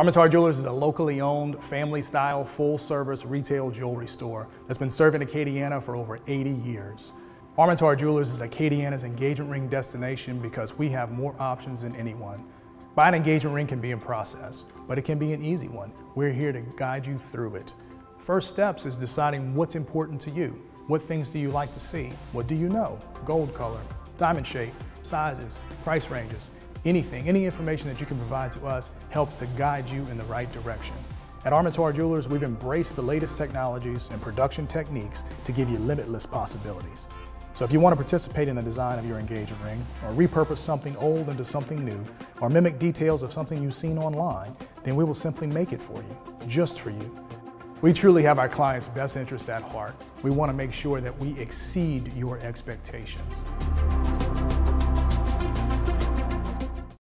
Armentor Jewelers is a locally owned, family-style, full-service retail jewelry store that's been serving Acadiana for over 80 years. Armentor Jewelers is Acadiana's engagement ring destination because we have more options than anyone. Buying an engagement ring can be a process, but it can be an easy one. We're here to guide you through it. First steps is deciding what's important to you. What things do you like to see? What do you know? Gold color, diamond shape, sizes, price ranges. Anything, any information that you can provide to us helps to guide you in the right direction. At Armentor Jewelers, we've embraced the latest technologies and production techniques to give you limitless possibilities. So if you want to participate in the design of your engagement ring, or repurpose something old into something new, or mimic details of something you've seen online, then we will simply make it for you, just for you. We truly have our clients' best interest at heart. We want to make sure that we exceed your expectations.